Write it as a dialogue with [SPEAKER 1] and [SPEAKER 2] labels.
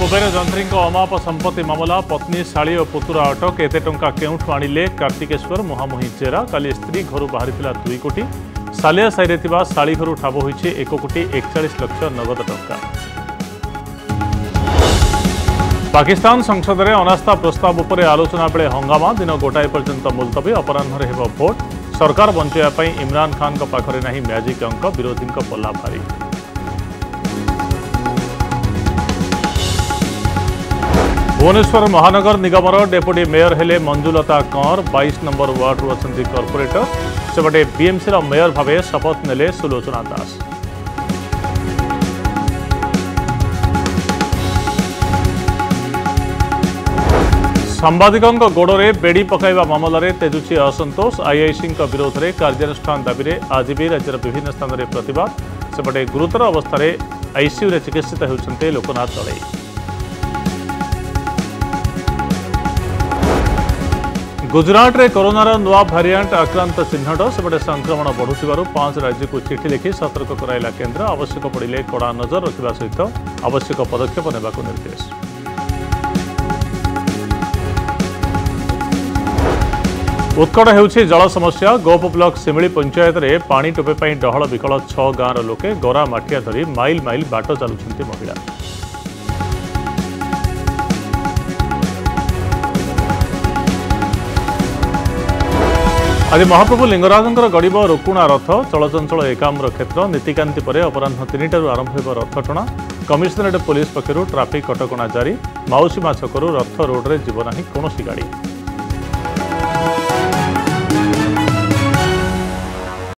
[SPEAKER 1] কোবের যন্ত্রীঙ্ অমাপ সম্পত্তি মামলা পত্নী শাড়ি ও পুতুরা অটক এতে টঙ্কা কেউঠু আনিলে কার্তিকেশ্বর মুহামুহি জেরা কালি স্ত্রী ঘর বাহারি দুই কোটি সালিয়া সাইরে শাড়ি ঘর ঠাব হয়েছে এক কোটি একচাশ লক্ষ নগদ টঙ্কা পাকিস্তান সংসদে অনাস্থা প্রস্তাব উপরে আলোচনা বেড়ে হঙ্গামা দিন গোটায় পর্যন্ত মুলতবী অপরাহ্নরে ହେବ ভোট ସରକାର ବଞ୍ଚାଇବା ପାଇଁ ଇମ୍ରାନ ଖାନଙ୍କ ପାଖରେ ନାହିଁ ମ୍ୟାଜିକ୍ ଅଙ୍କ ବିରୋଧୀଙ୍କ ପଲ୍ଲା ଭାରି भुवनेश्वर महानगर निगम डेपुटी मेयर हेले मंजुलता कौर बैस नंबर वार्ड्रु अच्छा कर्पोरेटर सेपटे बीएमसी मेयर भाव शपथ ने सुलोचना दास सांबादिकों गोड़े बेड़ी पकड़ा मामलें तेजुची असंतोष आईआईसी विरोध में कार्यानुषान दाबी में आज भी राज्यर विभिन्न स्थान में प्रतवाद सेपटे गुरुतर अवस्था आईसीयू में चिकित्सित होते लोकनाथ चढ़ई गुजरात नुआ को आक्रांत चिह्न सपटे संक्रमण बढु राज्य राज्यको चिठी लेखि सतर्क गराइला केन्द्र आवश्यक पडि कडा नजर सहित रवश्यक पदक्षेप निर्देश उत्कट हुस्या गोप ब्लक सिमिली पञ्चायतले पाटे पनि डहल बिकल छ गाँ लोके गरा माया धरि माइल बाट चालुन्छ महिला ଆଜି ମହାପ୍ରଭୁ ଲିଙ୍ଗରାଜଙ୍କର ଗଡ଼ିବ ରୁକୁଣା ରଥ ଚଳଚଞ୍ଚଳ ଏକାମ୍ର କ୍ଷେତ୍ର ନୀତିକାନ୍ତି ପରେ ଅପରାହ୍ନ ତିନିଟାରୁ ଆରମ୍ଭ ହେବ ରଥଟଣା କମିଶନରେଟ୍ ପୁଲିସ୍ ପକ୍ଷରୁ ଟ୍ରାଫିକ୍ କଟକଣା ଜାରି ମାଉସୀମା ଛକରୁ ରଥ ରୋଡ଼ରେ ଯିବ ନାହିଁ କୌଣସି ଗାଡ଼ି